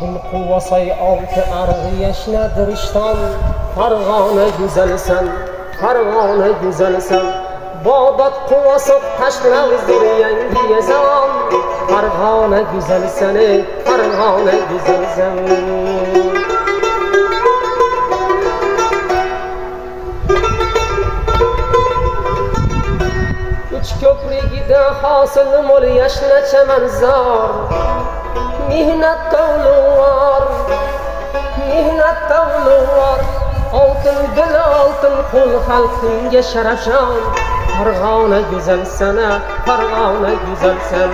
Vodil quvvasay olti arg'i yashnadirishdan Farg'ona go'zalsan, Farg'ona go'zalsan Bodat quvvasi tashlag'izdir yangi yazon Farg'ona go'zalsan, Farg'ona go'zalsan Uch ko'prigida hosil mo'l yashna chamanzor mehnat tavluvar mehnat oltin dil oltin qo'l xalqingga sharafshon. Farg'ona go'zalsan farg'ona go'zalsan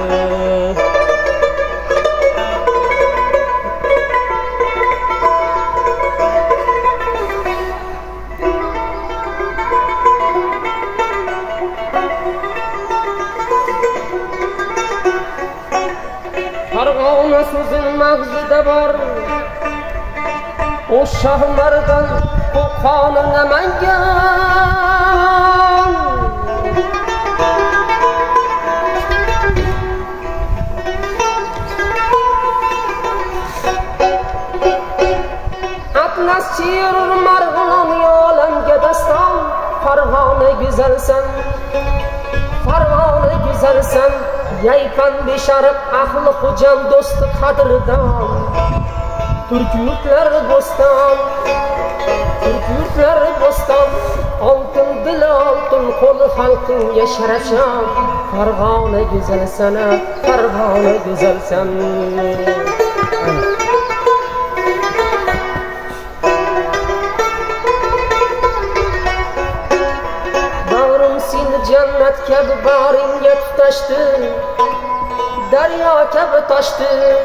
farg'ona so'zing mag'zida bor. O shohmardan bu qoni namangan atlas chiyur marg'ilon olamga daston farg'ona go'zalsan farg'ona go'zalsan yaypan besharq ahli xo'jam do'sti qadrdon Türk yurtlar bostan Türk yurtlar bostan Altın dil altın kol halkın yaşaracak Fargana güzel sana Fargana güzel sen. Bağrım seni cennet kabi bağrımga tutaşdı Daryo kabi toshdi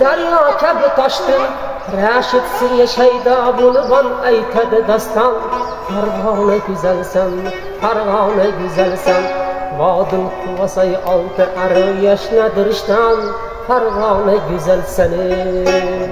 daryo kabi toshdi rashid senga shaydo bo'libon aytadi doston farg'ona go'zalsan farg'ona go'zalsan vodil quvasay olti ari yashnadirishdan. Farg'ona go'zalsan ey